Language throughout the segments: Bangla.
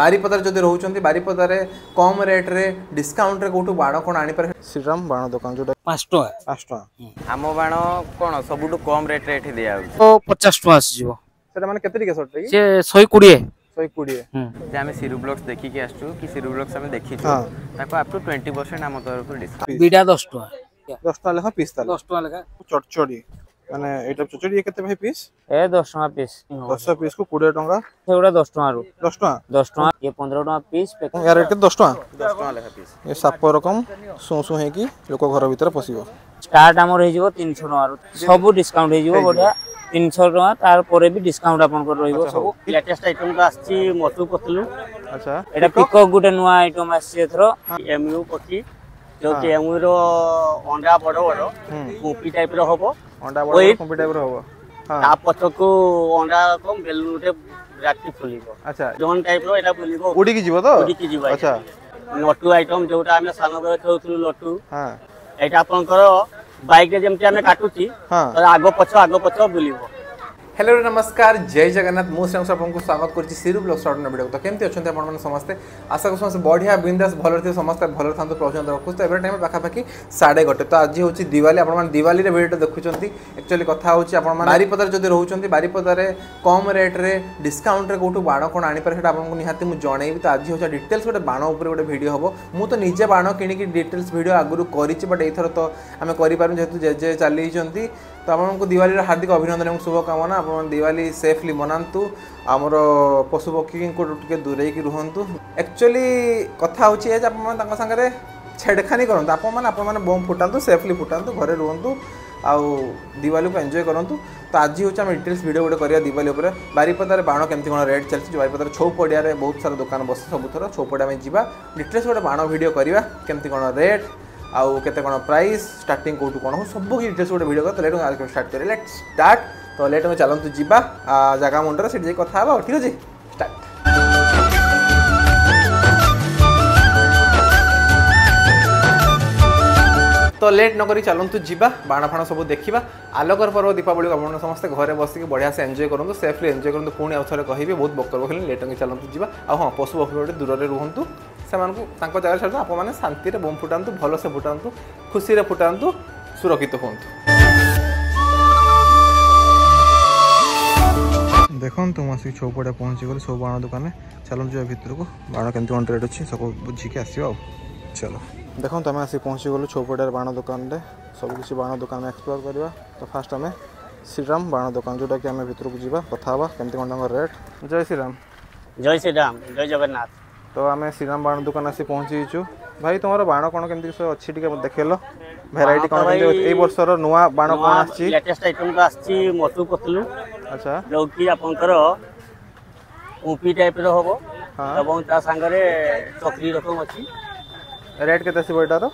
ବାରିପଦାରେ ଯଦି ରହୁଛନ୍ତି ବାରିପଦାରେ କମ୍ ରେଟ୍ରେ ଡିସ୍କାଉଣ୍ଟରେ କେଉଁଠୁ ବାଣ କ'ଣ ଆଣିପାରିବେ ଶ୍ରୀରାମ ବାଣ ଦୋକାନ ଯେଉଁଟା ପାଞ୍ଚ ଟଙ୍କା ପାଞ୍ଚ ଟଙ୍କା ଆମ ବାଣ କ'ଣ ସବୁଠୁ କମ୍ ରେଟ୍ରେ ଏଠି ଦିଆହେଉଛି ପଚାଶ ଟଙ୍କା ଆସିଯିବ ସେଟା ମାନେ କେତେ ଟିକେ ସର୍ଟ ସେ ଶହେ କୋଡ଼ିଏ ଶହେ କୋଡ଼ିଏ ଯେ ଆମେ ସିରୁ ବ୍ଲକ୍ସ ଦେଖିକି ଆସିଛୁ କି ସିରୁ ବ୍ଲକ୍ସ ଆମେ ଦେଖିଛୁ ତାକୁ ଅପ୍ ଟୁ ଟ୍ୱେଣ୍ଟି ପରସେଣ୍ଟ ଆମ ତରଫରୁ ଡିସ୍କାଉଣ୍ଟ ବିଡ଼ା ଦଶ ଟଙ୍କା ଦଶ ଟଙ୍କା ଲେଖା ପିସ୍ ଦଶ ଟଙ୍କା ଲେଖା ଚଟଚଡ଼ି ମାନେ ଏଇଟା ଚୁଚୁଡ଼ି କେତେ ଭାଇ ପିସ୍ ଏ ଦଶ ଟଙ୍କା ପିସ୍ ଦଶ ପିସ୍ କୁ କୋଡ଼ିଏ ଟଙ୍କା ସେଗୁଡ଼ା ଦଶ ଟଙ୍କାରୁ ଦଶ ଟଙ୍କା ଦଶ ଟଙ୍କା ଇଏ ପନ୍ଦର ଟଙ୍କା ପିସ୍ ୟା ରେଟ୍ କେତେ ଦଶ ଟଙ୍କା ଦଶ ଟଙ୍କା ଲେଖା ପିସ୍ ଏ ସାପ ରକମ ଶୁଁ ଶୁଁ ହେଇକି ଲୋକ ଘର ଭିତରେ ପଶିବ ଷ୍ଟାର୍ଟ ଆମର ହେଇଯିବ ତିନିଶହ ଟଙ୍କାରୁ ସବୁ ଡିସକାଉଣ୍ଟ ହେଇଯିବ ବଢ଼ିଆ ତିନିଶହ ଟଙ୍କା ତାପରେ ବି ଡିସକାଉଣ୍ଟ ଆପଣଙ୍କର ରହିବ ସବୁ ଲେଟେଷ୍ଟ ଆଇଟମ ଟା ଆସିଛି ମଟୁ ପତଲୁ ଆଚ୍ଛା ଏଇଟା ପିକକ୍ ଗୋଟେ ନୂଆ ଆଇଟମ ଆସିଛି ଏଥର ଏମୟୁ ପକ୍ଷୀ ଯୋଉକି ଏମୟୁ ର ଅଣ୍ଡା ବଡ ବଡ କୋପି ଟାଇପ ର ହବ ଅଣ୍ଡା ବଡ଼ କମ୍ପି ଟାଇପ୍ର ହେବ ତା ପଛକୁ ଅଣ୍ଡା କମ୍ ବେଲୁନ୍ ଗୋଟେ ରାତି ଫୁଲିବ ଆଚ୍ଛା ଜନ୍ ଟାଇପ୍ର ଏଇଟା ବୁଲିବ ଉଡ଼ିକି ଯିବ ତ ଉଡ଼ିକି ଯିବ ଆଚ୍ଛା ଲଟୁ ଆଇଟମ ଯୋଉଟା ଆମେ ସାନ ବେଳେ ଖେଳୁଥିଲୁ ଲଟୁ ଏଇଟା ଆପଣଙ୍କର ବାଇକ୍ ରେ ଯେମିତି ଆମେ କାଟୁଛି ଆଗ ପଛ ଆଗ ପଛ ବୁଲିବ হ্যালো নমস্কার জয় জগন্নাথ মু শ্রেয়াংশ আপনার স্বাগত করছি সিরু ব্লগ শর্ট ভিডিও তো কেমতি অনেক আপনার সমস্তে আশা করছি সমস্ত বঢ়িয়া বিন্দাস ভালো থাকবে সমস্ত ভালো থাকে প্রচন্ড রখুছ তো এবার টাইম পাখাপাখি সাড়ে গোটে তো আজ হচ্ছে দিওয়ালি আপনার দিওয়ালির ভিডিওটা দেখুছেন একচুয়ালি কথা হচ্ছে আপনার বারিপদার যদি রোচান বারিপদার কম রেট্রে ডিসকাউন্টরে কোটু বাণ কোণ আনিপারে সেটা আপনার নিহতি মু জনাইবি তো আজ হচ্ছে ডিটেলস গোটে বাণ উপরে গোটে ভিডিও হব মু তো নিজে বাণ কিনিকি ডিটেলস ভিডিও আগুর করেছি বট এইথর তো আমি করিপারু যেহেতু জেজে চালিয়েছেন तो আপনার দিওয়ালির हार्दिक অভিনন্দন এবং शुभकामना आप दिवाली सेफली মনাতু आमर पशुपक्षी को দূরেইকি রুহতু একচুয়ালি কথা হচ্ছে যে আপনার छेड़खानी करूँ आपण आपण बम फुटातु सेफली फुटातु घरे रुहतु आउ दिवाली को एंजय करूँ तो आज हूँ आम डिटेल्स भिड गोटे करा दिवाली उपर बारिपदार बाण केमती कौन रेट चलती बारिपदार छौ पड़िया बहुत सारा दुकान बस सब थर छौ पड़िया जावा डिटेल्स गोटे बाण भिड करवा केमती कौन रेट আউ কেতে কোণ প্রাইস স্টার্টিং কোটু কোণ সবু ডিটেলস গোটে ভিডিও তো লেট আজকে স্টার্ট করি লেট স্টার্ট তো লেট আমি চালু যা জাগা মুন্ডরে সেটি যাই কথা হবা ঠিক আছে স্টার্ট তো লেট নকরি চালু যা বাণ ফাণ সব দেখা আলোকর পর্ব দীপাবলি আপনার সমস্ত ঘরে বসিকি বড়িয়া সে এনজয় করুন সেফলি এনজয় করুন পুঁ আউ থরে কহবি বহু বক্তব্য খেলে লেট নকি চালু যা আহ পশু পক্ষী দূরে রুহতু ସେମାନଙ୍କୁ ତାଙ୍କ ଜାଗାରେ ଛାଡ଼ନ୍ତୁ ଆପଣମାନେ ଶାନ୍ତିରେ ବୋମ୍ ଫୁଟାନ୍ତୁ ଭଲସେ ଫୁଟାନ୍ତୁ ଖୁସିରେ ଫୁଟାନ୍ତୁ ସୁରକ୍ଷିତ ହୁଅନ୍ତୁ ଦେଖନ୍ତୁ ମୁଁ ଆସିକି ଚଉପଡ଼ା ପହଞ୍ଚିଗଲି ସବୁ ବାଣ ଦୋକାନରେ ଚାଲନ୍ତୁ ଯିବା ଭିତରକୁ ବାଣ କେମିତି କ'ଣ ରେଟ୍ ଅଛି ସବୁ ବୁଝିକି ଆସିବା ଆଉ ଚାଲ ଦେଖନ୍ତୁ ଆମେ ଆସିକି ପହଞ୍ଚିଗଲୁ ଚଉପଡ଼ାର ବାଣ ଦୋକାନରେ ସବୁକିଛି ବାଣ ଦୋକାନ ଆମେ ଏକ୍ସପ୍ଲୋର୍ କରିବା ତ ଫାର୍ଷ୍ଟ ଆମେ ଶ୍ରୀରାମ ବାଣ ଦୋକାନ ଯେଉଁଟାକି ଆମେ ଭିତରକୁ ଯିବା କଥା ହେବା କେମିତି କ'ଣ ତାଙ୍କ ରେଟ୍ ଜୟ ଶ୍ରୀରାମ ଜୟ ଶ୍ରୀରାମ ଜୟ ଜଗନ୍ନାଥ ତ ଆମେ ଶ୍ରୀରାମ ବାଣ ଦୋକାନ ଆସି ପହଞ୍ଚିଛୁ ଭାଇ ତୁମର ବାଣ କ'ଣ କେମିତି ସବୁ ଅଛି ଟିକେ ଦେଖେଇଲ ଭେରାଇଟି କ'ଣ ଏଇ ବର୍ଷର ନୂଆ ବାଣ କ'ଣ ଆସିଛି ଲେଟେଷ୍ଟ ଆଇଟମ୍ ଆସିଛି ମଟୁ ପତଲୁ ଆଚ୍ଛା ଯେଉଁକି ଆପଣଙ୍କର ଓପି ଟାଇପ୍ର ହେବ ଏବଂ ତା ସାଙ୍ଗରେ ଚକ୍ରି ରକମ ଅଛି ରେଟ୍ କେତେ ଆସିବ ଏଇଟାର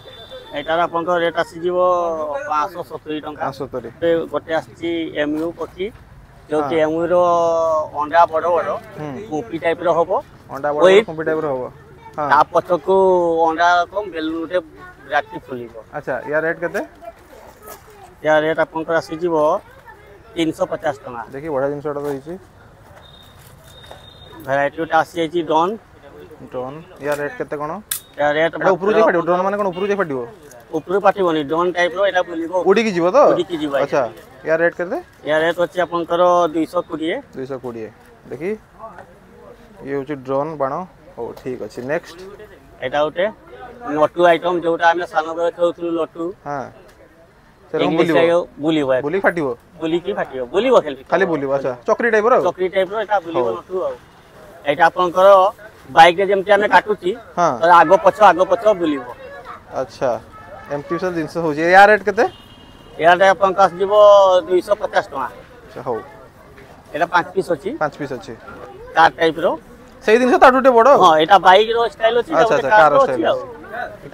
ଏଇଟାର ଆପଣଙ୍କର ରେଟ୍ ଆସିଯିବ ପାଞ୍ଚଶହ ସତୁରି ଟଙ୍କା ସତୁରି ଗୋଟେ ଆସିଛି ଏମ୍ୟୁ ପକ୍ଷୀ ଯୋଉ କେଉଁର ଅଣ୍ଡା ବଡ ବଡ କୁମ୍ପି ଟାଇପର ହବ ଅଣ୍ଡା ବଡ କୁମ୍ପି ଟାଇପର ହବ ତା ପଛକୁ ଅଣ୍ଡା କମ ବେଲୁନଟେ ରାତି ଫୁଲିବ ଆଚ୍ଛା ୟା ରେଟ୍ କେତେ ୟା ରେଟ୍ ଆପଣଙ୍କର ଆସିଯିବ ତିନିଶହ ପଚାଶ ଟଙ୍କା ଦେଖି ବଢିଆ ଜିନିଷଟା ରହିଛି ଭେରାଇଟି ଗୋଟେ ଆସିଯାଇଛି ଡନ୍ ଡନ୍ ୟା ରେଟ୍ କେତେ କ'ଣ ୟା ରେଟ୍ ଉପରୁ ଯାଇ ଫାଟିବ ଡନ୍ ମାନେ କ'ଣ ଉପରୁ ଯାଇ ଫାଟିବ ଉପରୁ ଫାଟିବନି ଡନ୍ ଟାଇପର ଏଇଟା ବୁଲିବ ଉଡ଼ିକି ଯିବ ତ ଉଡ଼ିକି ଯିବ ଆଚ୍ଛା ୟା ରେଟ୍ କେତେ ୟା ରେଟ୍ ଅଛି ଆପଣଙ୍କର ଦୁଇଶହ କୋଡ଼ିଏ ଦୁଇଶହ କୋଡ଼ିଏ ଦେଖି ଇଏ ହେଉଛି ଡ୍ରୋନ୍ ବାଣ ହଉ ଠିକ୍ ଅଛି ନେକ୍ସଟ ଏଇଟା ଗୋଟେ ଲଟୁ ଆଇଟମ୍ ଯୋଉଟା ଆମେ ସାନବେଳେ ଖେଳୁଥିଲୁ ଲଟୁ ହଁ ବୁଲି ଫାଟିବ ବୁଲିକି ଫାଟିବ ବୁଲିବ ଖାଲି ବୁଲିବ ଆଚ୍ଛା ଚକ୍ରି ଟାଇପ୍ର ଚକ୍ରି ଟାଇପ୍ର ଏଇଟା ବୁଲିବ ଲଟୁ ଆଉ ଏଇଟା ଆପଣଙ୍କର ବାଇକ୍ରେ ଯେମିତି ଆମେ କାଟୁଛି ଆଗ ପଛ ଆଗ ପଛ ବୁଲିବ ଆଚ୍ଛା ଏମିତି ସବୁ ଜିନିଷ ହେଉଛି ୟା ରେଟ୍ କେତେ ଏଇଟା ଆପଣଙ୍କ ଆସିଯିବ ଦୁଇଶହ ପଚାଶ ଟଙ୍କା ହଉ ଏଇଟା ପାଞ୍ଚ ପିସ୍ ଅଛି ପାଞ୍ଚ ପିସ୍ ଅଛି କାର୍ ଟାଇପ୍ର ସେଇ ଜିନିଷ ତାଠୁ ଟିକେ ବଡ଼ ହଁ ଏଇଟା ବାଇକ୍ର ଷ୍ଟାଇଲ୍ ଅଛି କାର୍ ଏଇଟା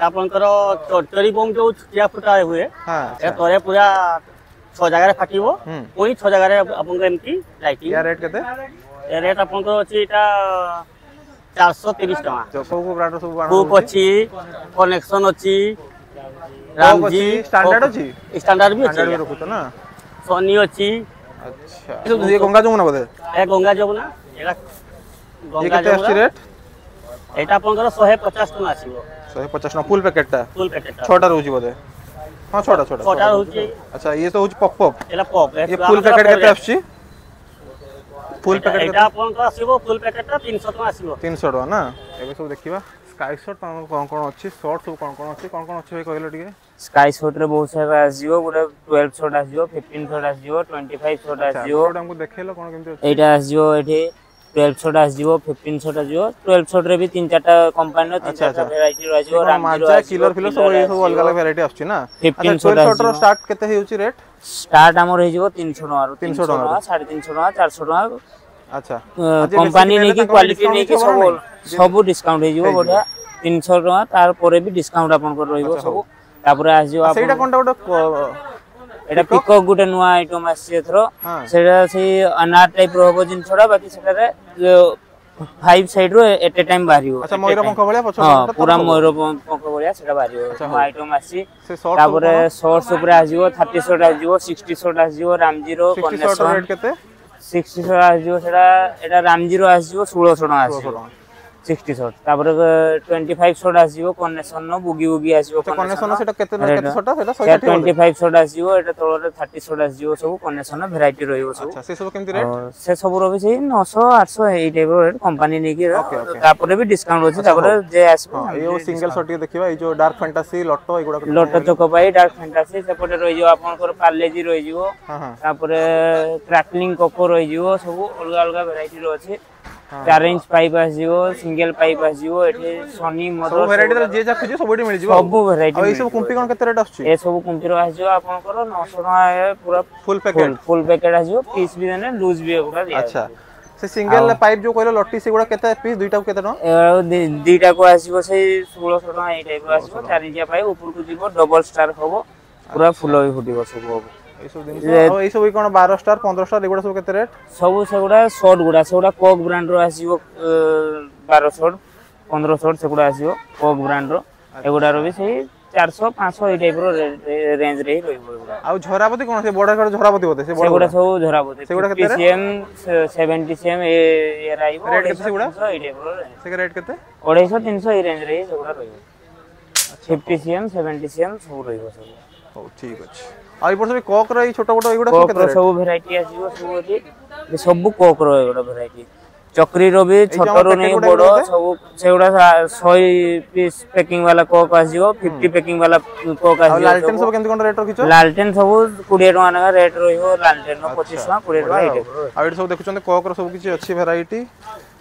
ଆପଣଙ୍କର ଚର୍ଚରୀ ବମ୍ ଯୋଉ ଚିଆ ଫୁଟା ହୁଏ ଏହା ଥରେ ପୁରା ଛଅ ଜାଗାରେ ଫାଟିବ ପୁଣି ଛଅ ଜାଗାରେ ଆପଣଙ୍କ ଏମିତି ଲାଇଟିଂ ରେଟ୍ କେତେ ରେଟ୍ ଆପଣଙ୍କର ଅଛି ଏଇଟା ଚାରିଶହ ତିରିଶ ଟଙ୍କା କୋପ୍ ଅଛି କନେକ୍ସନ୍ ଅଛି ରାମଜୀ ଷ୍ଟାଣ୍ଡାର୍ଡ ବି ଅଛି ରଖୁଛ ନା ସନି ଅଛି ଆଚ୍ଛା ଏ ଗଙ୍ଗା ଯମୁନା ବୋଧେ ଏ ଗଙ୍ଗା ଯମୁନା ଏଟା ଗଙ୍ଗା ଯମୁନା ଆପଣଙ୍କର 150 ଟଙ୍କା ଆସିବ 150 ଟଙ୍କା ଫୁଲ୍ ପ୍ୟାକେଟଟା ଛଅଟା ରହୁଛି ବୋଧେ ହଁ ଛଅଟା ଛଅଟା ଛଅଟା ରହୁଛି ଆଚ୍ଛା ଇଏ ତ ହଉଛି ପପ୍ ଅପ୍ ପପ୍ ଏ ଫୁଲ୍ ପ୍ୟାକେଟ କେତେ ଆସୁଛି ফুল প্যাকেট এটা আপনাদের আসিবো ফুল প্যাকেটটা 300 টাকা আসিবো 300 টাকা না এবে সব দেখিবা স্কাই শট কোন কোন আছে শর্ট সব কোন কোন আছে ସ୍କାଇ ସଟ୍ରେ ବହୁତ ସାରା ଆସିଯିବ ଗୋଟେ ଟୁଏଲ୍ଭ ସଟ୍ ଆସିଯିବ ଫିଫ୍ଟିନ୍ ସଟ୍ ଆସିଯିବ ଟ୍ୱେଣ୍ଟି ଫାଇଭ୍ ସଟ୍ ଆସିଯିବ ଏଇଟା ଆସିଯିବ ଏଠି ଟୁଏଲ୍ଭ ସଟ୍ ଆସିଯିବ ଫିଫ୍ଟିନ୍ ସଟ୍ ଆସିଯିବ ଟୁଏଲ୍ଭ ସଟ୍ରେ ବି ତିନି ଚାରିଟା କମ୍ପାନୀର ତିନି ଚାରିଟା ଆସିବ ଭେରାଇଟି ଆସୁଛି ନା ଫିଫ୍ଟିନ୍ ସଟ୍ ଷ୍ଟାର୍ଟ କେତେ ହେଉଛି ରେଟ୍ ଷ୍ଟାର୍ଟ ଆମର ହେଇଯିବ ତିନିଶହ ଟଙ୍କାରୁ ତିନିଶହ ଟଙ୍କା ସାଢ଼େ ତିନିଶହ ଟଙ୍କା ଚାରିଶହ ଟଙ୍କା ଆଚ୍ଛା କମ୍ପାନୀ ନେଇକି କ୍ୱାଲିଟି ନେଇକି ସବୁ ସବୁ ଡିସକାଉଣ୍ଟ ହେଇଯିବ ବଢ଼ିଆ ତିନିଶହ ଟଙ୍କା ତାର ପରେ ବି ଡିସକାଉଣ୍ଟ ଆପଣଙ୍କର ରହିବ ସବୁ ତାପରେ ଆସିଯିବ ସେଇଟା କୋନଟା ଗୋଟେ এটা পিকক গোটে নয়া আইটম আসছে এথর হ্যাঁ। সেটা সেই আনার টাইপ রহব জিনিসটা বাকি সেটারে ফাইভ সাইড রু এট এ টাইম বাহিব আচ্ছা ময়ূর পঙ্খ ভলিয়া পছ হ্যাঁ পুরা ময়ূর পঙ্খ ভলিয়া সেটা বাহিব আইটম আচ্ছা, আসছে তারপরে শর্টস উপরে আসিব 30 শর্ট আসিব 60 শর্ট আসিব রামজিরো কনেকশন 60 শর্ট রেট কেতে 60 সেটা এটা রামজিরো আসিব 1600 টাকা আসিব সিক্সটি ସଟ୍ ତାପରେ ଟ୍ୱେଣ୍ଟି ଫାଇଭ୍ ସଟ୍ ଆସିବ କନେକ୍ସନ୍ ବୁଗି ବୁଗି ଆସିବ ଟ୍ୱେଣ୍ଟି ଫାଇଭ୍ ସଟ୍ ଆସିବ ଏଇଟା ତଳରେ ଥାର୍ଟି ସଟ୍ ଆସିବ ସବୁ କନେକ୍ସନ୍ ଭେରାଇଟି ରହିବ ସବୁ ସେ ସବୁର ବି ସେଇ ନଅଶହ ଆଠଶହ ଏଇ ଟାଇପ୍ର ରେଟ୍ କମ୍ପାନୀ ନେଇକି ତାପରେ ବି ଡିସକାଉଣ୍ଟ ଅଛି ତାପରେ ଯେ ଆସିବ ସିଙ୍ଗଲ ସଟ୍ ଟିକେ ଦେଖିବା ଏଇ ଯୋଉ ଡାର୍କ ଫାଣ୍ଟାସି ଲଟ ଏଗୁଡା ଲଟ ଚକ ପାଇଁ ଡାର୍କ ଫାଣ୍ଟାସି ସେପଟେ ରହିଯିବ ଆପଣଙ୍କର ପାର୍ଲେଜି ରହିଯିବ ତାପରେ କ୍ରାକଲିଂ କୋକୋ ରହିଯିବ ସବୁ ଅଲଗା ଅଲଗା ଭେରାଇଟିର ଅଛି চার ইঞ্চ পাইপ আসিব সিঙ্গেল পাইপ আসিব এটি সনি মোটর ভেরাইটি যে যা খুঁজে সবুটি মিলিଯିବ সবু ভেরাইটি এই সব কুম্পি কোন কত রেট আসছে এ সব কুম্পির আসিব আপনার 900 টাকা পুরা ফুল প্যাকেট ফুল প্যাকেট আসিব পিস বি দেনে লুজ বি এগুলা আচ্ছা সে সিঙ্গেল পাইপ যে কইলো লটি সেগুলা কত পিস দুইটা কত টাকা দুইটা কো আসিব সেই 1600 টাকা এই টাইপ আসিব চার ইঞ্চ পাইপ উপর কো দিব ডবল স্টার হবো পুরা ফুল হই ফুটিব সব হবো এইসব କ'ଣ ବାର ଷ୍ଟାର ପନ୍ଦର ଷ୍ଟାର ଏଗୁଡ଼ା ସବୁ କେତେ ରେଟ୍ ସବୁ ସେଗୁଡ଼ା ସର୍ଟ ଗୁଡ଼ା ସେଗୁଡ଼ା କୋକ୍ ବ୍ରାଣ୍ଡର ଆସିବ ବାର ସର୍ଟ ପନ୍ଦର ସର୍ଟ ସେଗୁଡ଼ା ଆସିବ କୋକ୍ ବ୍ରାଣ୍ଡର ଏଗୁଡ଼ାର ବି ସେଇ ଚାରିଶହ ପାଞ୍ଚଶହ ଏଇ ଟାଇପ୍ର ରେଞ୍ଜରେ ହିଁ ରହିବ ଏଗୁଡ଼ା ଆଉ ଝରାବତୀ କ'ଣ ସେ ବଡ଼ କାର୍ଡ଼ ଝରାବତୀ ବୋଧେ ସେଗୁଡ଼ା ସବୁ ଝରାବତୀ ସେଗୁଡ଼ା କେତେ ସିଏମ୍ ସେଭେଣ୍ଟି ସିଏମ୍ ଏ ରହିବ ରେଟ୍ କେତେ ସେଗୁଡ଼ା ଏଇ ଟାଇପ୍ର ସେ ରେଟ୍ କେତେ ଅଢ଼େଇଶହ ତିନିଶହ ଏଇ ରେଞ୍ଜରେ ହିଁ ସେଗୁଡ଼ା ରହିବ ଫିଫ୍ଟି ସିଏମ୍ ସେଭେଣ୍ଟି ସିଏମ୍ ସବୁ ରହିବ ସବୁ ହଉ ଠିକ୍ ଅଛି ଆଉ ଏପଟେ ସବୁ କକର ଏଇ ଛୋଟ ବଡ଼ ଏଗୁଡ଼ା କକର ସବୁ ଭେରାଇଟି ଆସିବ ସବୁ ଏଠି ସବୁ କକର ଏଗୁଡ଼ା ଭେରାଇଟି ଚକ୍ରିର ବି ଛୋଟରୁ ନେଇ ବଡ଼ ସବୁ ସେଗୁଡ଼ା ଶହେ ପିସ୍ ପ୍ୟାକିଂ ବାଲା କକ୍ ଆସିବ ଫିଫ୍ଟି ପ୍ୟାକିଂ ବାଲା କକ୍ ଆସିବ ଲାଲଟେନ୍ ସବୁ କେମିତି କ'ଣ ରେଟ୍ ରଖିଛ ଲାଲଟେନ୍ ସବୁ କୋଡ଼ିଏ ଟଙ୍କା ଲେଖା ରେଟ୍ ରହିବ ଲାଲଟେନ୍ର ପଚିଶ ଟଙ୍କା କୋଡ଼ିଏ ଟଙ୍କା ଏଇଟା ଆଉ ଏଠି ସବୁ ଦେଖୁଛନ୍ତି କକ୍ ର ସବୁ କିଛି ଅଛି ଭେରାଇଟି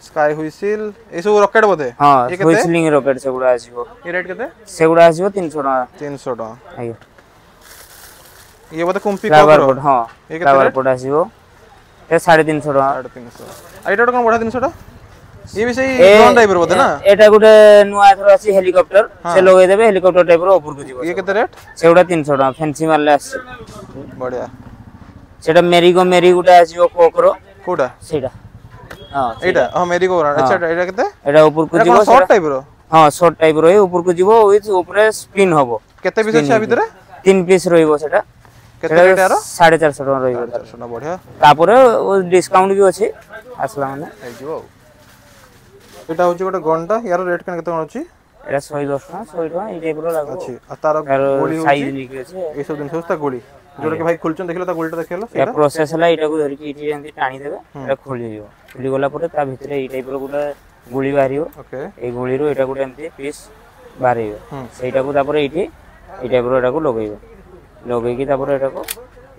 ସ୍କାଇ ହୁଇସିଲ୍ ଏସବୁ ରକେଟ୍ ବୋଧେ ହଁ ହୁଇସିଲିଂ ରକେଟ୍ ସେଗୁଡ଼ା ଆସିବ ଏ ରେଟ୍ କେତେ ସେଗୁଡ଼ା ଆସିବ ତିନିଶହ ଟଙ୍କା ତିନିଶହ ଟଙ୍କା ଆଜ୍ଞା ଇଏ ବୋଧେ କୁମ୍ପି ଫ୍ଲାୱାର ପଟ ହଁ ଫ୍ଲାୱାର ପଟ ଆସିବ ଏ 350 ଟଙ୍କା 350 ଆଉ ଏଟା କଣ ବଢା ଜିନିଷଟା ଇଏ ବି ସେଇ ଡ୍ରୋନ୍ ଟାଇପର ବୋଧେ ନା ଏଟା ଗୋଟେ ନୂଆ ଏଥର ଅଛି ହେଲିକପ୍ଟର ସେ ଲଗେଇ ଦେବେ ହେଲିକପ୍ଟର ଟାଇପର ଉପରକୁ ଯିବ ଇଏ କେତେ ରେଟ୍ ସେଗୁଡା 300 ଟଙ୍କା ଫେନ୍ସି ମାରଲେ ଆସିବ ବଢିଆ ସେଟା ମେରିଗୋ ମେରି ଗୋଟେ ଆସିବ କୋକର କୋଉଟା ସେଇଟା ହଁ ଏଇଟା ହଁ ମେରିଗୋ ଆଚ୍ଛା ଏଇଟା କେତେ ଏଟା ଉପରକୁ ଯିବ ସର୍ଟ ଟାଇପର ହଁ ସର୍ଟ ଟାଇପର ଏ ଉପରକୁ ଯିବ ୱିଥ୍ ଉପରେ ସ୍ପିନ୍ ହବ କେତେ ପିସ୍ ଅଛି ଆ ଭିତରେ 3 ପିସ୍ ରହିବ ସେଟା ସାଢେ ଚାରିଶହ ଟଙ୍କା ରହିବ ବଢିଆ ତାପରେ ଡିସକାଉଣ୍ଟ ବି ଅଛି ଆସିଲା ମାନେ ହେଇଯିବ ଆଉ এটা হচ্ছে গোটে গন্ডা ইয়ার রেট কেন কেতে আছে এটা 110 টাকা 100 টাকা এই টাইপের লাগো আছে আর তার গলি সাইজ নিকি আছে এই সব জিনিস তা গলি যেটা কি ভাই খুলছেন দেখিলো তা গলিটা দেখিলো সেটা প্রসেস হলা এটাকে ধরি কি ইটি এমনি টানি দেবে এটা খুলি দিও খুলি গলা পরে তা ভিতরে এই টাইপের গোটা গলি বাহিরিও ওকে এই গলিরো এটা গোটা এমনি পিস বাহিরিও সেইটাকে তারপরে ইটি এই টাইপের এটাকে লগাইবো ଲଗେଇକି ତାପରେ ଏଟାକୁ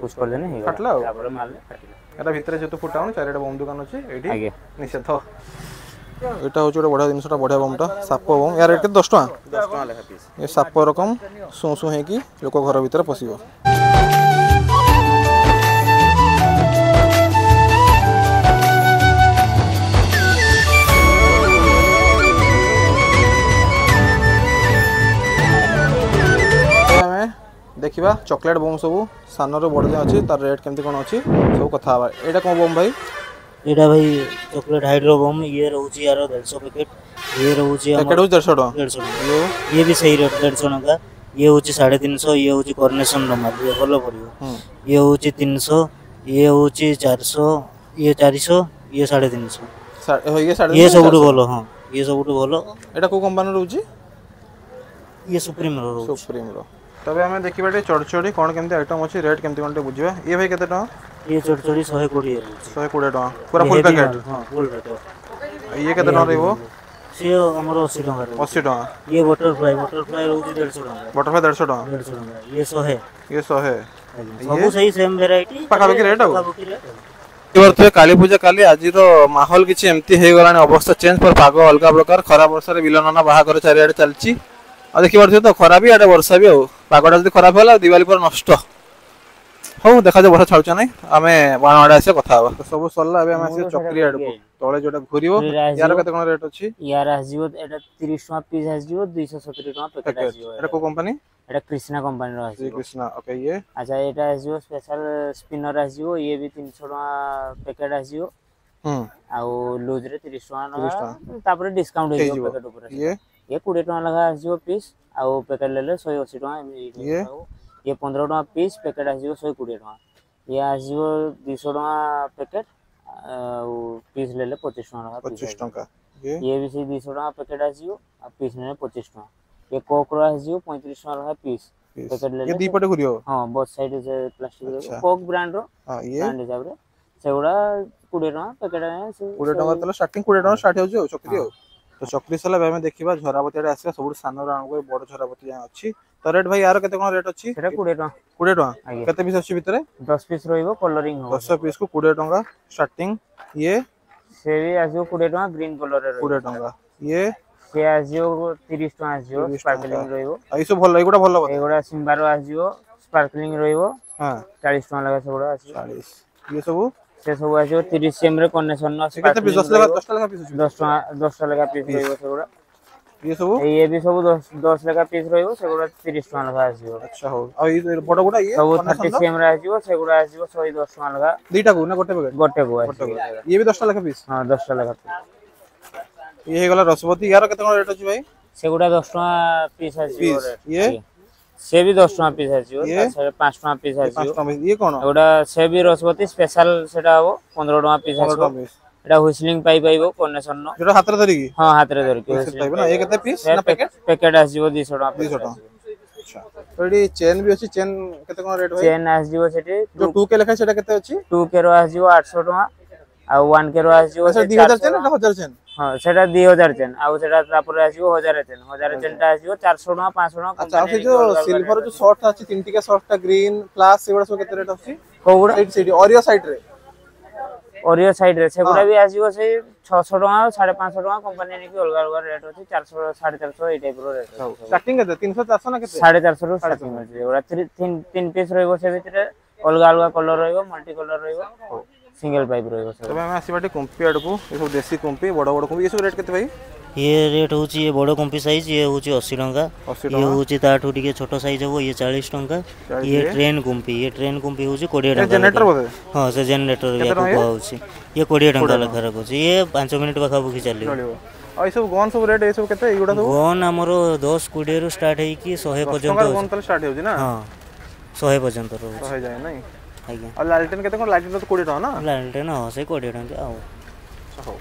ପୁସ୍ କରିଦେଲେ ହେଇଗଲା କାଟିଲା ଆଉ ତାପରେ ମାରିଲେ କାଟିଲା ଏଟା ଭିତରେ ଯେହେତୁ ଫୁଟା ହଉନି ଚାରିଆଡ଼େ ବମ୍ ଦୋକାନ ଅଛି ଏଇଠି ଆଜ୍ଞା ନିଷେଧ এটা হচ্ছে গোটে বড়িয়া জিনিসটা বড়িয়া বমটা সাপ বম এর রেট কেতে দশ টাকা দশ টাকা লেখা পিস এ সাপ রকম শু শু হয়েকি লোক ঘর ভিতরে পশিব देखा चकलेट बोम सब सान रु बड़ जाए अच्छी तार रेट केमती कौन अच्छी सब कथा यहाँ कौन बोम भाई ଏଇଟା ଭାଇ ଚକୋଲେଟ୍ ହାଇଡ୍ରୋ ବମ୍ ଇଏ ରହୁଛି ୟାର ଦେଢ଼ଶହ ପ୍ୟାକେଟ୍ ଇଏ ରହୁଛି ଦେଢ଼ଶହ ଟଙ୍କା ଦେଢ଼ଶହ ଟଙ୍କା ଇଏ ବି ସେଇ ରେଟ୍ ଦେଢ଼ଶହ ଟଙ୍କା ଇଏ ହେଉଛି ସାଢ଼େ ତିନିଶହ ଇଏ ହେଉଛି କର୍ଣ୍ଣେସନ୍ ନମାଲ ଇଏ ଭଲ ପଡ଼ିବ ଇଏ ହେଉଛି ତିନିଶହ ଇଏ ହେଉଛି ଚାରିଶହ ଇଏ ଚାରିଶହ ଇଏ ସାଢ଼େ ତିନିଶହ ଇଏ ସବୁଠୁ ଭଲ ହଁ ଇଏ ସବୁଠୁ ଭଲ ଏଇଟା କେଉଁ କମ୍ପାନୀର ରହୁଛି ଇଏ ସୁପ୍ରିମ୍ର ସୁପ୍ରିମ୍ର তবে আমি দেখিবা টি চড়চড়ি কোন কেমতে আইটম আছে রেট কেমতে কোনতে বুঝিবা এ ভাই কত টাকা ये চড়চড়ি 120 এর 120 টাকা পুরা ফুল প্যাকেট হ্যাঁ ফুল প্যাকেট ये কত টাকা রইবো সে আমার 80 টাকা 80 টাকা ये बटरफ्लाई बटरफ्लाई রহুছি 150 টাকা बटरफ्लाई 150 টাকা 150 টাকা ये 100 ये 100 সবু সেই সেম ভেরাইটি পাখাপাখি রেট আও ବର୍ତ୍ତମାନ କାଳୀ ପୂଜା କାଲି ଆଜିର ମାହୋଲ କିଛି ଏମିତି ହେଇଗଲାଣି ଅବସ୍ଥା ଚେଞ୍ଜ ପରେ ପାଗ ଅଲଗା ପ୍ରକାର ଖରା ବର୍ଷାରେ ବିଲନନା ବାହାଘର ଚାରିଆଡ଼େ ଚାଲିଛି ଦେଖିପାରୁଥିବେ ତ ଖରା ବି ଆଡ଼େ ବର୍ଷା ବି ଆଉ ପାଗଟା ଯଦି ଖରାପ ହେଲା ଦିୱାଲି ପୁରା ନଷ୍ଟ ହଉ ଦେଖାଯାଉ ବର୍ଷା ଛାଡ଼ୁଛ ନାହିଁ ଆମେ ବାଣ ଆଡ଼େ ଆସିବା କଥା ହେବା ସବୁ ସରିଲା ଏବେ ଆମେ ଆସିବା ଚକ୍ରି ଆଡ଼କୁ ତଳେ ଯୋଉଟା ଘୁରିବ ୟାର କେତେ କ'ଣ ରେଟ୍ ଅଛି ୟାର ଆସିଯିବ ଏଇଟା ତିରିଶ ଟଙ୍କା ପିସ୍ ଆସିଯିବ ଦୁଇଶହ ସତୁରି ଟଙ୍କା ପ୍ୟାକେଟ୍ ଆସିଯିବ ଏଇଟା କୋଉ କମ୍ପାନୀ ଏଇଟା କ୍ରିଷ୍ଣା কোম্পানির আসবে কৃষ্ণা ওকে ইয়ে আচ্ছা এটা আসবে স্পেশাল স্পিনার আসবে ইয়ে বি 300 টাকা প্যাকেট আসবে হুম আর লুজ রে 30 টাকা তারপরে ডিসকাউন্ট হয়ে যাবে প্যাকেট উপরে ইয়ে ये कोड़े टाँग लगा आसो पीस आउ पैकेट ले शहे अशी टाँग ये ये पंद्रह टाँग पीस पैकेट आसो शहे कोड़े टाँग ये आसो दुश टाँग पैकेट पीस ले पचिश टाँग पचिश टाँग ये भी से दुश टाँग पैकेट आसो पीस ने पचिश टाँग ये कोक्र आसो पैंतीस टाँग लगा पीस पैकेट ले ये दीपटे खुलियो हां बोथ प्लास्टिक अच्छा। कोक ब्रांड रो हाँ, हिसाब रे सेगुड़ा 20 टका पैकेट है 20 टका तले स्टार्टिंग स्टार्ट हो चक्री তো চকরি সলাপ আমি দেখিবা ঝরাপতিটা আসবে সবুঠ স্থানর আনকরি বড় ঝরাপতি যা আছে তো রেট ভাই আর কেতে কোন রেট আছে সেটা 20 টাকা 20 টাকা কেতে পিস আছে ভিতরে 10 পিস রইবো কলরিং হবে 10 পিস কো 20 টাকা স্টার্টিং ইয়ে সে আসবে 20 টাকা গ্রিন কলরের 20 টাকা ইয়ে সে আসবে 30 টাকা আসবে স্পার্কলিং রইবো এইসব ভালো এগুটা ভালো কথা এগুটা সিম্বারো আসবে স্পার্কলিং রইবো হ্যাঁ 40 টাকা লাগা সবটা আছে 40 ইয়ে সব ସବୁ ଆସିବ ତିରିଶ ଏମ୍ ରେ କନେକ୍ସନ ଦଶ ଟଙ୍କା ଦଶ ଟଙ୍କା ଲେଖା ପିସ୍ ରହିବ ସେଗୁଡ଼ା ये भी सब दस दस लेखा पीस रही सेगुड़ा तीस टाँग लेखा आसो अच्छा हूँ बड़ गुड़ा ये सब थर्टी सीएम आसो सेगुड़ा आसो शहे दस टाँग लेखा दुईटा को ना गोटे गोटे को ये भी दस लेखा पीस हाँ दस लेखा पीस ये गला रसपति यार केते रेट अछि भाई सेगुड़ा 10 टका पीस आसी ये ସେ ବି ଦଶ ଟଙ୍କା ପିସ୍ ଆସିବ ପାଞ୍ଚ ଟଙ୍କା ପିସ୍ ଆସିବ ଗୋଟା ସେ ବି ରସବତୀ ସ୍ପେଶାଲ ସେଟା ହବ ପନ୍ଦର ଟଙ୍କା ପିସ୍ ଆସିବ ଏଟା ହୁଇସଲିଂ ପାଇପାରିବ କନେକ୍ସନ ସେଟା ହାତରେ ଧରିକି ହଁ ହାତରେ ଧରିକି ଏ କେତେ ପିସ୍ ନା ପ୍ୟାକେଟ ପ୍ୟାକେଟ ଆସିବ 200 ଟଙ୍କା 200 ଟଙ୍କା ସେଠି ଚେନ୍ ବି ଅଛି ଚେନ୍ କେତେ କ'ଣ ରେଟ୍ ଚେନ୍ ଆସିଯିବ ସେଠି ଯୋଉ 2k ଲେଖା ସେଟା କେତେ ଅଛି 2k ର ଆସିଯିବ 800 ଟଙ୍କା ଆଉ 1k ର ଆସିଯିବ 2000 ଚେନ୍ ନା 1000 ଚେନ୍ ହଁ ସେଟା ଦି ହଜାର ଚେନ୍ ଆଉ ସେଟା ତାପରେ ଆସିବ ହଜାର ଚେନ୍ ହଜାର ଚେନ୍ଟା ଆସିବ ଚାରିଶହ ଟଙ୍କା ପାଞ୍ଚଶହ ଟଙ୍କା ଆଚ୍ଛା ଆଉ ସେ ଯୋଉ ସିଲଭର ଯୋଉ ସର୍ଟ ଅଛି ତିନିଟିକା ସର୍ଟଟା ଗ୍ରୀନ ପ୍ଲାସ୍ ସେଗୁଡା ସବୁ କେତେ ରେଟ୍ ଅଛି କୋଉଗୁଡା ସେଇଠି ସେଇଠି ଅରିଓ ସାଇଡ୍ରେ অরিও সাইডে সেগুলা বি আসিব সেই ছশো টাকা সাড়ে পাঁচশো টাকা কোম্পানি নাকি অলগা অলগা রেট আছে চারশো সাড়ে চারশো এই টাইপর রেট স্টার্টিং কেতে তিনশো চারশো না কেতে সাড়ে চারশো রু স্টার্টিং আছে ওরা তিন তিন পিস রইব সে ভিতরে অলগা অলগা কলর রইব মাল্টি কলর রইব সিঙ্গেল পাইপ রইব স্যার তবে আমি আসিবা টি কম্পি আড়কু এসব দেশি কম্পি বড় বড় কম্পি এসব রেট কত ভাই ये रेट हूँ ये बड़ कंपी सैज ये हूँ अशी टाँचा ये हूँ ताठू टे छोट सैज हम ये चालीस टाँचा ये ट्रेन कंपी ये ट्रेन कंपी हूँ कोड़े टाँचा हाँ से जेनेटर कहूँ ये कोड़े टाँचा लेखा रखुच ये पांच मिनिट पाखापाखि चलो এই সব গন সব রেট এই সব কেতে এগুডা সব গন আমার 10 20 রু স্টার্ট হেকি 100 পর্যন্ত 100 পর্যন্ত স্টার্ট হেউজি না হ্যাঁ 100 পর্যন্ত রহুছে 100 যায় নাই ଆଜ୍ଞା ଆଉ ଲାଲଟେନ୍ କେତେ କ'ଣ ଲାଲଟେନ୍ ତ କୋଡ଼ିଏ ଟଙ୍କା ନା ଲାଲଟେନ୍ ହଁ ସେଇ କୋଡ଼ିଏ ଟଙ୍କା ଆଉ ହଉ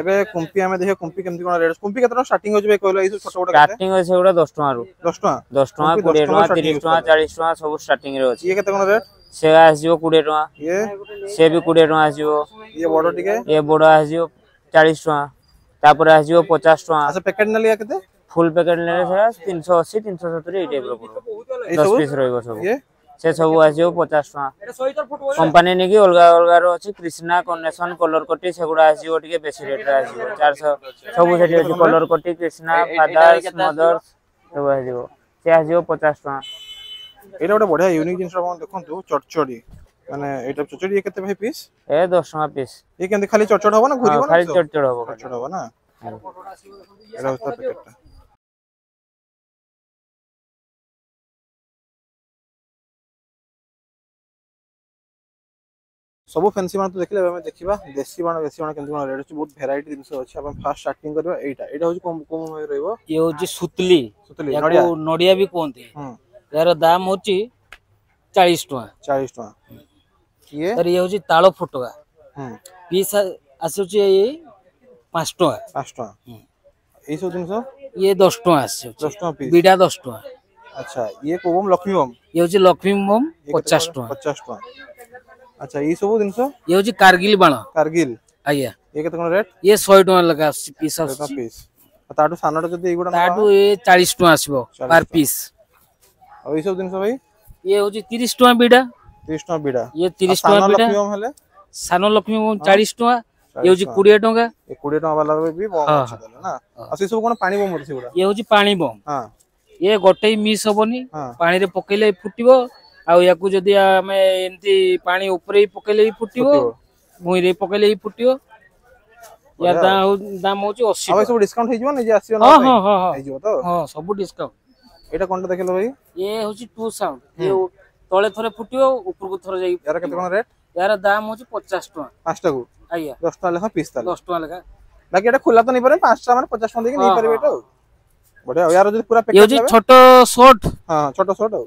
ଏବେ କୁମ୍ପି ଆମେ ଦେଖିବା କୁମ୍ପି କେମିତି କ'ଣ ରେଟ୍ କୁମ୍ପି କେତେ ଟଙ୍କା ଷ୍ଟାର୍ଟିଂ ହେଉଛି ଭାଇ କହିଲ ଏଇ ସବୁ ଛୋଟ ବଡ଼ ଷ୍ଟାର୍ଟିଂ ଅଛି ସେଗୁଡ଼ା ଦଶ ଟଙ୍କାରୁ ଦଶ ଟଙ୍କା ଦଶ ଟଙ୍କା କୋଡ଼ିଏ ଟଙ୍କା ତିରିଶ ଟଙ୍କା ଚାଳିଶ ଟଙ୍କା ସବୁ ଷ୍ଟାର୍ଟିଂରେ ଅଛି ଇଏ କେତେ କ'ଣ ରେଟ୍ ସେ ଆସିଯିବ କୋଡ଼ିଏ ଟଙ୍କା ଇଏ ସେ ବି କୋଡ଼ିଏ ଟଙ୍କା ଆସିଯିବ ଇଏ ବଡ଼ ଟିକେ ଇଏ ବଡ଼ ଆସିଯିବ ଚାଳିଶ ଟଙ୍କା ତାପରେ ଆସିଯିବ ପଚାଶ ଟଙ୍କା ପ୍ୟାକେଟ୍ ନେଲେ କେତେ ଫୁଲ୍ ପ୍ୟାକେଟ୍ ନେଲେ ସେଟା ତିନିଶହ ଅଶୀ ତିନିଶହ ସତୁରି ଏଇ ଟାଇପ୍ର ଦଶ ପିସ୍ ରହିବ ସବୁ ସେ ସବୁ ଆସିଯିବ ପଚାଶ ଟଙ୍କା କମ୍ପାନୀ ନେଇକି ଅଲଗା ଅଲଗାର ଅଛି କ୍ରିଷ୍ଣା କନେସନ କଲର୍ କଟି ସେଗୁଡ଼ା ଆସିଯିବ ଟିକେ ବେଶୀ ରେଟ୍ରେ ଆସିଯିବ ଚାରିଶହ ସବୁ ସେଠି ଅଛି କଲର୍ କଟି କ୍ରିଷ୍ଣା ଫାଦର୍ସ ମଦର୍ସ ସବୁ ଆସିଯିବ ସେ ଆସିଯିବ ପଚାଶ ଟଙ୍କା ଏଇଟା ଗୋଟେ ବଢିଆ ୟୁନିକ୍ ଜିନିଷ ଆପଣ ଦେଖନ୍ତୁ ଚଟଚଡ଼ି ମାନେ ଏଇଟା ଚଟଚଡ଼ି କେତେ ଭାଇ ପିସ୍ ଏ ଦଶ ଟଙ୍କା ପିସ୍ ଇଏ କେମିତି ଖାଲି ଚଟଚଡ଼ ହବ ନା ଘୁରିବ ଖାଲି ଚଟଚଡ଼ ହବ ଚଟଚଡ଼ ହବ ନା ଏଇଟା ହେଉଛି ସବୁ ଫେନ୍ସି ବାଣ ତ ଦେଖିଲେ ଆମେ ଦେଖିବା ଦେଶୀ ବାଣ ଦେଶୀ ବାଣ କେମିତି କଣ ରେଟ୍ ଅଛି ବହୁତ ଭେରାଇଟି ଜିନିଷ ଅଛି ଆପଣ ଫାର୍ଷ୍ଟ ଷ୍ଟାର୍ଟିଂ କରିବା ଏଇଟା ଏଇଟା ହଉଛି କମ କମ ଭାବେ ରହିବ ଇଏ ହଉଛି ସୁତଲି ସୁତଲି ନଡ଼ିଆ ବି କୁହନ୍ତି ଏହାର ଦାମ ହଉଛି ଚାଳିଶ ଟଙ୍କା ଚାଳିଶ ଟଙ୍କା ଇଏ ଇଏ ହଉଛି ତାଳ ଫୋଟକା ପିସ୍ ଆସୁଛି ଏଇ ପାଞ୍ଚ ଟଙ୍କା ପାଞ୍ଚ ଟଙ୍କା ଏଇସବୁ ଜିନିଷ ଇଏ ଦଶ ଟଙ୍କା ଆସୁଛି ଦଶ ଟଙ୍କା ପିସ୍ ବିଡ଼ା ଦଶ ଟଙ୍କା ଆଚ୍ଛା ଇଏ କୋଉ ବମ୍ ଲକ୍ଷ୍ମୀ ବମ୍ ଇଏ ହଉଛି ଲକ୍ଷ୍ମୀ ବମ୍ ପଚାଶ ଟଙ୍କା ପଚାଶ ଟଙ୍କା ଆଚ୍ଛା ଏଇ ସବୁ ଜିନିଷ ଇଏ ହଉଛି କାର୍ଗିଲ ବାଣ କାର୍ଗିଲ ଆଜ୍ଞା ଇଏ କେତେ କଣ ରେଟ୍ ଇଏ ଶହେ ଟଙ୍କା ଲେଖା ଆସୁଛି ପିସ୍ ଆସୁଛି ପିସ୍ ତାଠୁ ସାନଟା ଯଦି ଏଇଗୁଡ଼ା ତାଠୁ ଏ ଚାଳିଶ ଟଙ୍କା ଆସିବ ପାର ପିସ୍ ଆଉ ଏଇ ସବୁ ଜିନିଷ ଭାଇ ଇଏ ହଉଛି ତିରିଶ ଟଙ୍କା ବିଡ଼ା ତିରିଶ ଟଙ୍କା ବିଡ଼ା ଇଏ ତିରିଶ ଟଙ୍କା ବିଡ଼ା ହେଲେ ସାନ ଲକ୍ଷ୍ମୀ ଚାଳିଶ ଟଙ୍କା ଇଏ ହଉଛି କୋଡ଼ିଏ ଟଙ୍କା କୋଡ଼ିଏ ଟଙ୍କା ବାଲା ବି ନା ଆଉ ସେ ସବୁ କଣ ପାଣି ବମ୍ ଅଛି ଇଏ ହଉଛି ପାଣି ବମ୍ ଇଏ ଗୋଟେ ମିସ୍ ହବନି ପାଣିରେ ପକେଇଲେ ଫୁଟିବ ଆଉ ୟାକୁ ଯଦି ଆମେ ଏମିତି ପାଣି ଉପରେ ପକେଇଲେ ବି ଫୁଟିବ ଭୂଇଁରେ ପକେଇଲେ ବି ଫୁଟିବ ୟା ଦାମ ହଉଛି ଅଶୀ ସବୁ ଡିସକାଉଣ୍ଟ ହେଇଯିବ ନିଜେ ଆସିବ ହଁ ହଁ ହଁ ହେଇଯିବ ତ ହଁ ସବୁ ଡିସକାଉଣ୍ଟ ଏଇଟା କଣଟା ଦେଖିଲ ଭାଇ ଏ ହଉଛି ଟୁ ସାଉଣ୍ଡ ତଳେ ଥରେ ଫୁଟିବ ଉପରକୁ ଥରେ ଯାଇ ୟାର କେତେ କଣ ରେଟ୍ ୟାର ଦାମ ହଉଛି ପଚାଶ ଟଙ୍କା ପାଞ୍ଚଟାକୁ ଆଜ୍ଞା ଦଶ ଟଙ୍କା ଲେଖା ପିସ୍ ତାହେଲେ ଦଶ ଟଙ୍କା ଲେଖା ବାକି ଏଇଟା ଖୋଲା ତ ନେଇପାରିବେ ପାଞ୍ଚଟା ମାନେ ପଚାଶ ଟଙ୍କା ଦେଇକି ନେଇପାରିବେ ଏଇଟା ଆଉ ବଢିଆ ୟାର ଯଦି ପୁରା ପ୍ୟାକେଟ୍ ଛୋଟ ସର୍ଟ ହଁ ଛୋଟ ସର୍ଟ ଆଉ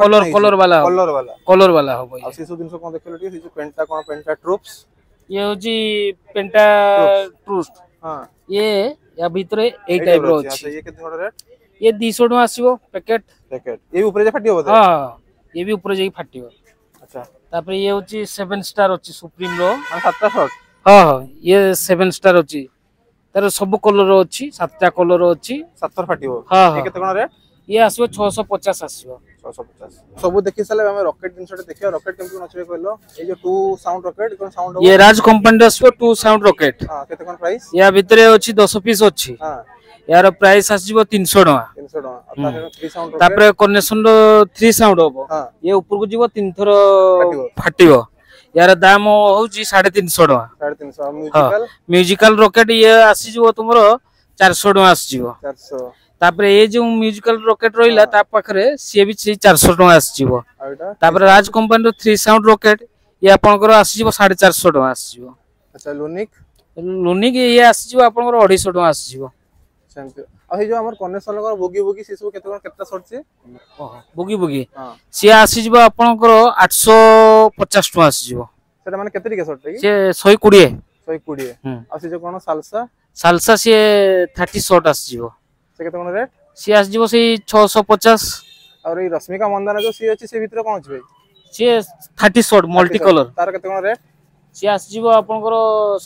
কলর কলর वाला কলর वाला কলর वाला হবো ଆଉ ସେ ସବୁ ଜିନିଷ କଣ ଦେଖିଲୁ ଟିକେ ସେ ଯୋଉ ପେଣ୍ଟା କଣ ପେଣ୍ଟା ଟ୍ରୁପ୍ସ ଇଏ ହଉଛି ପେଣ୍ଟା ଟ୍ରୁପ୍ସ ହଁ ଇଏ ୟା ଭିତରେ ଏଇ ଟାଇପ୍ ର ଅଛି ଇଏ କେତେ ବଡ ରେଟ୍ ଇଏ 200 ଟଙ୍କା ଆସିବ ପ୍ୟାକେଟ୍ ପ୍ୟାକେଟ୍ ଇଏ ଉପରେ ଯାଇ ଫାଟିବ ବୋଧେ ହଁ ଇଏ ବି ଉପରେ ଯାଇ ଫାଟିବ ଆଚ୍ଛା ତାପରେ ଇଏ ହଉଛି 7 ଷ୍ଟାର ଅଛି ସୁପ୍ରିମ୍ ର ମାନେ ସାତଟା ସର୍ଟ ହଁ ହଁ ଇଏ 7 ଷ୍ଟାର ଅଛି ତାର ସବୁ କଲର ଅଛି ସାତଟା କଲର ଅଛି ସାତଟା ଫାଟିବ ହଁ କେତେ କଣ ରେଟ୍ ଇଏ ଆସିବ ଛଅଶହ ପଚାଶ ଆସିବ ସବୁ ଦେଖି ସାରିଲେ ଆମେ ରକେଟ୍ ଜିନିଷଟା ଦେଖିବା ରକେଟ କେମିତି କଣ ଅଛି କହିଲ ଏଇ ଯୋଉ ଟୁ ସାଉଣ୍ଡ ରକେଟ୍ କଣ ସାଉଣ୍ଡ ଇଏ ରାଜ କମ୍ପାନୀର ଆସିବ ଟୁ ସାଉଣ୍ଡ ରକେଟ୍ କେତେ କଣ ପ୍ରାଇସ୍ ୟା ଭିତରେ ଅଛି ଦଶ ପିସ୍ ଅଛି ୟାର ପ୍ରାଇସ୍ ଆସିଯିବ ତିନିଶହ ଟଙ୍କା ତାପରେ କନେକ୍ସନର ଥ୍ରୀ ସାଉଣ୍ଡ ହବ ଇଏ ଉପରକୁ ଯିବ ତିନିଥର ଫାଟିବ ୟାର ଦାମ ହଉଛି ସାଢେ ତିନିଶହ ଟଙ୍କା ମ୍ୟୁଜିକାଲ ରକେଟ ଇଏ ଆସିଯିବ ତୁମର ଚାରିଶହ ଟଙ୍କା ଆସିଯିବ ଚାରିଶହ ତାପରେ ଏ ଯୋଉ ମ୍ୟୁଜିକାଲ ରକେଟ ରହିଲା ତା ପାଖରେ ସିଏ ବି ସେଇ ଚାରିଶହ ଟଙ୍କା ଆସିଯିବ ତାପରେ ରାଜ କମ୍ପାନୀର ଥ୍ରୀ ସାଉଣ୍ଡ ରକେଟ ଇଏ ଆପଣଙ୍କର ଆସିଯିବ ସାଢେ ଚାରିଶହ ଟଙ୍କା ଆସିଯିବ ଆଚ୍ଛା ଲୁନିକ୍ ଲୁନିକ୍ ଇଏ ଆସିଯିବ ଆପଣଙ୍କର ଅଢେଇଶହ ଟଙ୍କା ଆସିଯିବ ଆଉ ଏଇ ଯୋଉ ଆମର କନେକ୍ସନଙ୍କର ବୋଗି ବୋଗି ସେ ସବୁ କେତେ କଣ କେତେଟା ସରିଛି ବୋଗି ବୋଗି ସିଏ ଆସିଯିବ ଆପଣଙ୍କର ଆଠଶହ ପଚାଶ ଟଙ୍କା ଆସିଯିବ ସେଟା ମାନେ କେତେ ଟିକେ ସରିଛି ସିଏ ଶହେ କୋଡ଼ିଏ ଶହେ କୋଡ଼ିଏ ଆଉ ସେ ଯୋଉ କଣ ସାଲସା ସାଲସା ସିଏ ଥାର୍ଟି ସର୍ଟ ଆସିଯିବ থেকে ତମର ରେଟ୍ ସିଏ ଆସିଯିବ ସେଇ ଛଅଶହ ପଚାଶ ଆଉ ଏଇ ରଶ୍ମିକା ମନ୍ଦାନ ଯୋଉ ସିଏ ଅଛି ସେ ଭିତରେ କ'ଣ ଅଛି ଭାଇ ସିଏ ଥାର୍ଟି ସଟ୍ ମଲ୍ଟି କଲର୍ ତାର କେତେ କ'ଣ ରେଟ୍ ସିଏ ଆସିଯିବ ଆପଣଙ୍କର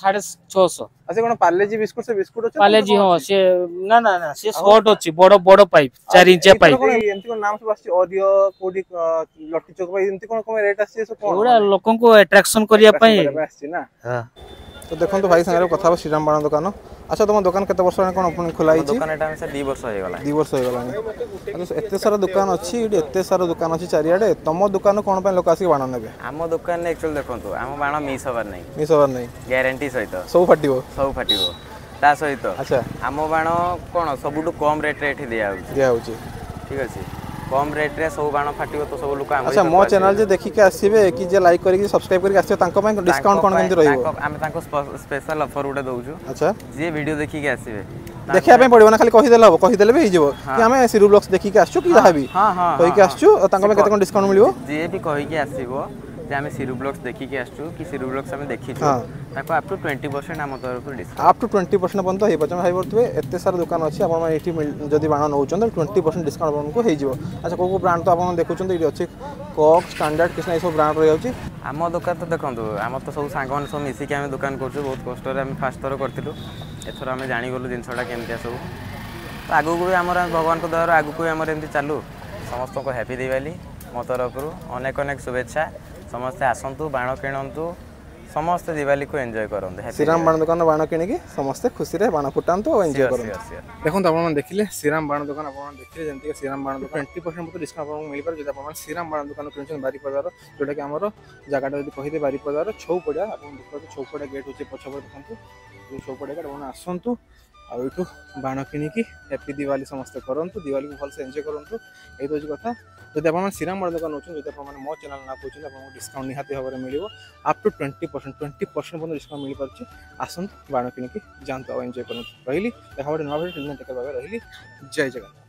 ସାଢେ ଛଅଶହ ଆଚ୍ଛା କ'ଣ ପାଲେଜି ବିସ୍କୁଟ ସେ ବିସ୍କୁଟ ଅଛି ପାଲେଜି ହଁ ସିଏ ନା ନା ନା ସିଏ ସର୍ଟ ଅଛି ବଡ ବଡ ପାଇପ୍ ଚାରି ଇଞ୍ଚିଆ ପାଇପ୍ ଏମିତି କ'ଣ ନାମ ସବୁ ଆସିଛି ଅରିଓ କୋଉଠି ଲଟି ଚକ ପାଇପ୍ ଏମିତି କ'ଣ କ'ଣ ରେଟ୍ ଆସିଛି ଏସବୁ କ'ଣ ଲୋକଙ୍କୁ ଆଟ୍ରାକ୍ସନ କରିବା ପାଇଁ ଆସିଛି ନା তো ଦେଖନ୍ତୁ ଭାଇ ସାଙ୍ଗରେ କଥା ହେବ ଶ୍ରୀରାମ ବାଣ ଦୋକାନ ଆଚ୍ଛା ତୁମ ଦୋକାନ କେତେ ବର୍ଷ ହେଲାଣି କ'ଣ ଆପଣ ଖୋଲା ହେଇଛି ଦୋକାନ ଏଇଟା ସାର୍ ଦୁଇ ବର୍ଷ ହେଇଗଲା ଦୁଇ ବର୍ଷ ହେଇଗଲାଣି ଏତେ ସାରା ଦୋକାନ ଅଛି ଏଠି ଏତେ ସାରା ଦୋକାନ ଅଛି ଚାରିଆଡ଼େ ତମ ଦୋକାନ କ'ଣ ପାଇଁ ଲୋକ ଆସିକି ବାଣ ନେବେ ଆମ ଦୋକାନରେ ଆକ୍ଚୁଆଲି ଦେଖନ୍ତୁ ଆମ ବାଣ ମିସ୍ ହେବାର ନାହିଁ ମିସ୍ ହେବାର ନାହିଁ ଗ୍ୟାରେଣ୍ଟି ସହିତ ସବୁ ଫାଟିବ ସବୁ ଫାଟିବ ତା ସହିତ ଆଚ୍ଛା ଆମ ବାଣ କ'ଣ ସବୁଠୁ କମ୍ ରେଟ୍ରେ ଏଠି ଦିଆହେଉଛି ଦିଆହେଉଛି ଠିକ୍ ଅଛି কম রেটরে সব বাণ ফাটিব তো সব লোক আচ্ছা মো চ্যানেল যে দেখিকে আসিবে কি যে লাইক করি সাবস্ক্রাইব করি আসিবে তাঙ্ক পাই ডিসকাউন্ট কোন কেমতে রহিব আমি তাঙ্ক স্পেশাল অফর উটা দউছু আচ্ছা যে ভিডিও দেখিকে আসিবে ଦେଖିବା ପାଇଁ ପଡିବ ନା ଖାଲି କହିଦେଲେ ହବ କହିଦେଲେ ବି ହେଇଯିବ କି ଆମେ ସିରୁ ବ୍ଲଗ୍ସ ଦେଖିକି ଆସୁଛୁ କି ଯାହା ବି କହିକି ଆସୁଛୁ ତାଙ୍କ ପାଇଁ କେତେ କ'ଣ ଡିସକାଉଣ୍ଟ ମିଳିବ ଯିଏ ବି କହିକି ଆସିବ ଯେ ଆମେ ସିରୁ ବ୍ଲଗ୍ସ ଦେଖିକି ଆସୁଛୁ କି ସିରୁ ବ୍ଲଗ୍ସ ଆମେ ଦେଖିଛୁ ତାକୁ ଅପ୍ ଟୁ 20% ଆମ ତରଫରୁ ଡିସକାଉଣ୍ଟ ଅପ୍ ଟୁ 20% ପର୍ଯ୍ୟନ୍ତ ହେଇପାରୁଛି ଭାଇ ପାରୁଥିବେ ଏତେ ସାରା ଦୋକାନ ଅଛି ଆପଣମାନେ ଏଠି ଯଦି ବାଣ ନେଉଛନ୍ତି ଟ୍ୱେଣ୍ଟି ପରସେଣ୍ଟ ଡିସକାଉଣ୍ଟ ଆପଣଙ୍କୁ ହେଇଯିବ ଆଚ୍ଛା କେଉଁ କେଉଁ ବ୍ରାଣ୍ଡ ତ ଆପଣ ଦେଖୁଛନ୍ତି ଏଠି ଅଛି କକ୍ ଷ୍ଟାଣ୍ଡାର୍ଡ଼ କିଛି ଏସବୁ ବ୍ରାଣ୍ଡ ରହିଯାଉଛି ଆମ ଦୋକାନ ତ ଦେଖନ୍ତୁ ଆମର ତ ସବୁ ସାଙ୍ଗମାନେ ସବୁ ମିଶିକି ଆମେ ଦୋକାନ କରୁଛୁ ବହୁତ କଷ୍ଟରେ ଆମେ ଫାର୍ଷ୍ଟ ଥର କରିଥିଲୁ ଏଥର ଆମେ ଜାଣିଗଲୁ ଜିନିଷଟା କେମିତିଆ ସବୁ ତ ଆଗକୁ ବି ଆମର ଭଗବାନଙ୍କ ଦୟାରୁ ଆଗକୁ ବି ଆମର ଏମିତି ଚାଲୁ ସମସ୍ତଙ୍କୁ ହ୍ୟାପି ଦିୱାଲି ମୋ ତରଫରୁ ଅନେକ ଅନେକ ଶୁଭେଚ୍ଛା ସମସ୍ତେ ଆସନ୍ତୁ ବାଣ କିଣନ୍ତୁ ସମସ୍ତେ ଦିୱାଲୀକୁ ଏନ୍ଜୟ କରନ୍ତୁ ଶ୍ରୀରାମ ବାଣ ଦୋକାନ ବାଣ କିଣିକି ସମସ୍ତେ ଖୁସିରେ ବାଣ ଫୁଟାନ୍ତୁ ଆଉ ଏନ୍ଜୟ କରନ୍ତୁ ଦେଖନ୍ତୁ ଆପଣମାନେ ଦେଖିଲେ ଶ୍ରୀରାମ ବାଣ ଦୋକାନ ଆପଣ ଦେଖିଲେ ଯେମିତିକି ଶ୍ରୀରାମ ବାଣ ଦୋକାନ ଟ୍ୱେଣ୍ଟି ପରସେଣ୍ଟ ମଧ୍ୟ ଡିସକାଉଣ୍ଟ ଆପଣଙ୍କୁ ମିଳିପାରିବ ଯଦି ଆପଣମାନେ ଶ୍ରୀରାମ ବାଣ ଦୋକାନ କିଣୁଛନ୍ତି ବାରିପଦାର ଯେଉଁଟାକି ଆମର ଜାଗାଟା ଯଦି କହିଦେବେ ବାରିପଦାର ଛଉ ପଡ଼ିଆ ଆପଣ ଦେଖିପାରୁଛନ୍ତି ଛଉ ପଡ଼ିଆ ଗେଟ୍ ହେଉଛି ପଛପଟେ ଦେଖନ୍ତୁ ଛଉ ପଡ଼ିଆ ଗେଟ୍ ଆପଣ ଆସନ୍ତୁ ଆଉ ଏଇଠୁ ବାଣ କିଣିକି ହ୍ୟାପି ଦିୱାଲି ସମସ୍ତେ କରନ୍ତୁ ଦିୱାଲିକୁ ଭଲସେ ଏନ୍ଜୟ କରନ୍ତୁ ଏଇ ହେଉଛି କଥା ଯଦି ଆପଣମାନେ ଶ୍ରୀରାମ ବଳଦଙ୍କ ନେଉଛନ୍ତି ଯଦି ଆପଣମାନେ ମୋ ଚ୍ୟାନେଲ୍ ନାଁ କହୁଛନ୍ତି ଆପଣଙ୍କୁ ଡିସ୍କାଉଣ୍ଟ ନିହାତି ଭାବରେ ମିଳିବ up to twenty percent twenty percent ପର୍ଯ୍ୟନ୍ତ ଡିସ୍କାଉଣ୍ଟ ମିଳିପାରୁଛି ଆସନ୍ତୁ ବାଣ କିଣିକି ଯାଆନ୍ତୁ ଆଉ ଏନ୍ଜୟ କରନ୍ତୁ ରହିଲି ଦେଖା ଗୋଟେ ନୂଆ ଭିଡ଼ିଓ ରହିଲି ଜୟ ଜଗନ୍ନାଥ